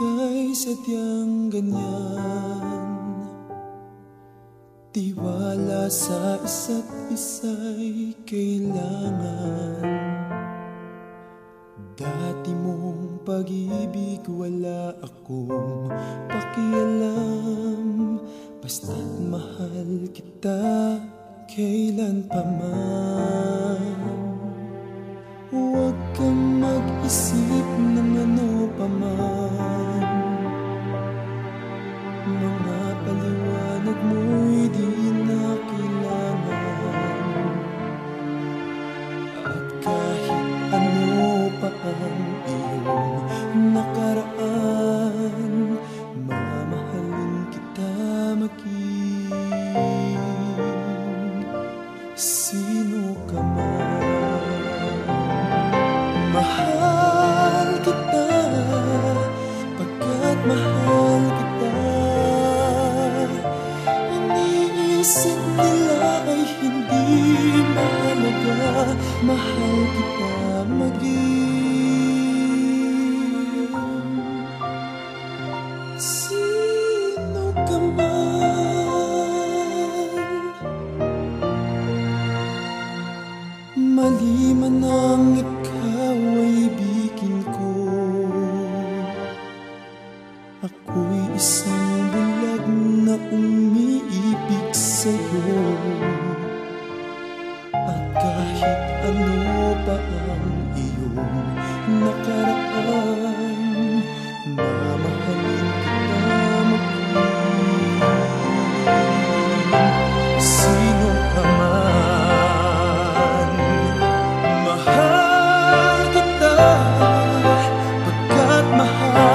ika'y sadyang ganyan. Tiwala sa isa't isa'y kailangan. Dati mong pag-ibig wala akong pakialam. Basta't mahal kita kailan pa man. Huwag kang mag-isip ng maging Sino ka Mahal kita. Pagkat mahal kita Iniisip nila ay Mahal kita maging Mali man ang ikaw ay ibigin ko. Ako'y isang bulag na umiibig sa'yo. At kahit ano pa ang iyong nakaraan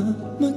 kita